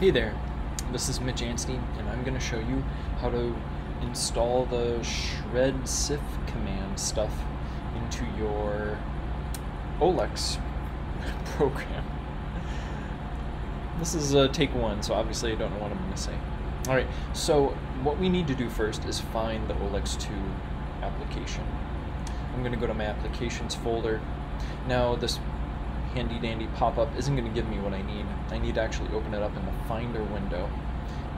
Hey there, this is Mitch Anstey, and I'm going to show you how to install the ShredCIF command stuff into your Olex program. This is uh, take one, so obviously I don't know what I'm going to say. Alright, so what we need to do first is find the Olex 2 application. I'm going to go to my applications folder. Now this handy dandy pop-up isn't going to give me what I need. I need to actually open it up in the Finder window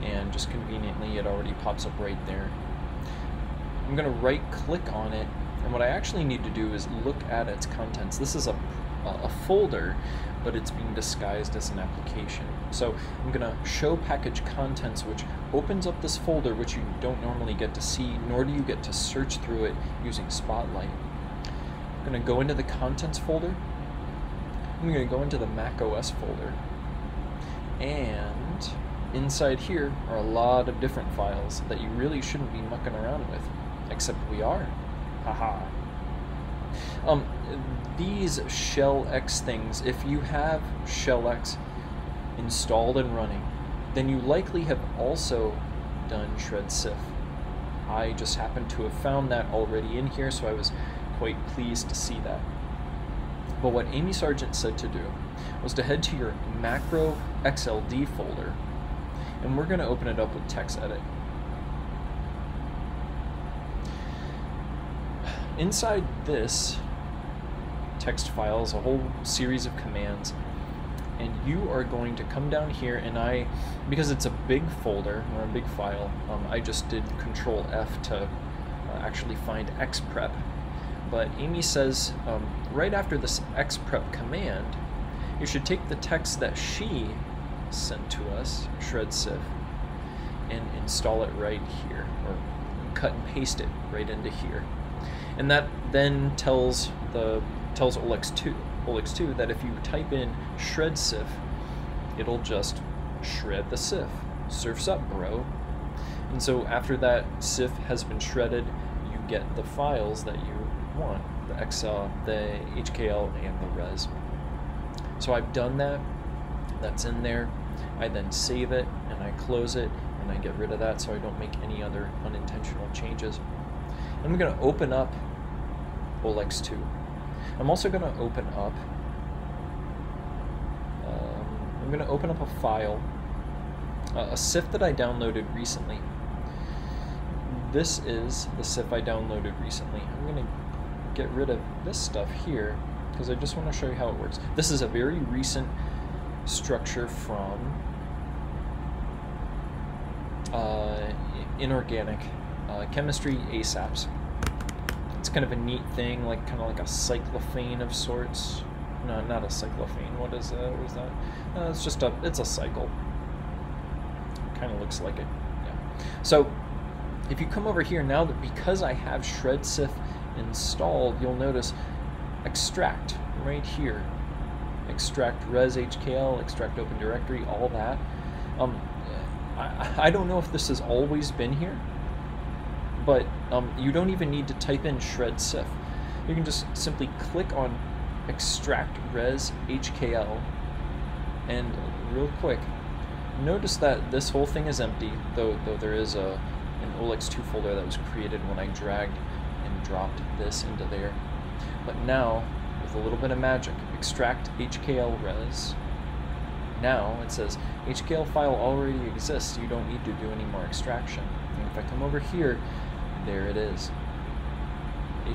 and just conveniently it already pops up right there. I'm going to right click on it and what I actually need to do is look at its contents. This is a, a folder but it's being disguised as an application. So I'm going to show package contents which opens up this folder which you don't normally get to see nor do you get to search through it using Spotlight. I'm going to go into the contents folder I'm going to go into the Mac OS folder and inside here are a lot of different files that you really shouldn't be mucking around with, except we are. Haha. Um, these SHELX things, if you have SHELX installed and running, then you likely have also done ShredCIF. I just happened to have found that already in here, so I was quite pleased to see that. But what Amy Sarjeant said to do was to head to your macro XLD folder, and we're going to open it up with TextEdit. Inside this text file is a whole series of commands, and you are going to come down here, and I, because it's a big folder or a big file, um, I just did Control F to uh, actually find xprep but Amy says um, right after this xprep command, you should take the text that she sent to us, ShredCIF, and install it right here, or cut and paste it right into here. And that then tells the tells Olex2, Olex2 that if you type in ShredCIF, it'll just shred the CIF. Surfs up, bro. And so after that CIF has been shredded, you get the files that you want, the XL, the HKL, and the res. So I've done that, that's in there. I then save it and I close it and I get rid of that so I don't make any other unintentional changes. I'm going to open up Olex2. I'm also going to open up, um, I'm going to open up a file, uh, a CIF that I downloaded recently. This is the CIF I downloaded recently. I'm going to get rid of this stuff here because I just want to show you how it works. This is a very recent structure from uh, inorganic uh, chemistry ASAPs. It's kind of a neat thing, like kind of like a cyclophane of sorts. No, not a cyclophane. What is that? What is that? Uh, it's just a. It's a cycle. Kind of looks like it. Yeah. So if you come over here now that because I have ShredCIF installed, you'll notice extract right here. Extract res HKL, extract open directory, all that. Um, I, I don't know if this has always been here, but um, you don't even need to type in ShredCIF. You can just simply click on extract res HKL and real quick, notice that this whole thing is empty, though, though there is a, an Olex2 folder that was created when I dragged dropped this into there. But now, with a little bit of magic, extract HKL res. Now it says HKL file already exists, you don't need to do any more extraction. And if I come over here, there it is.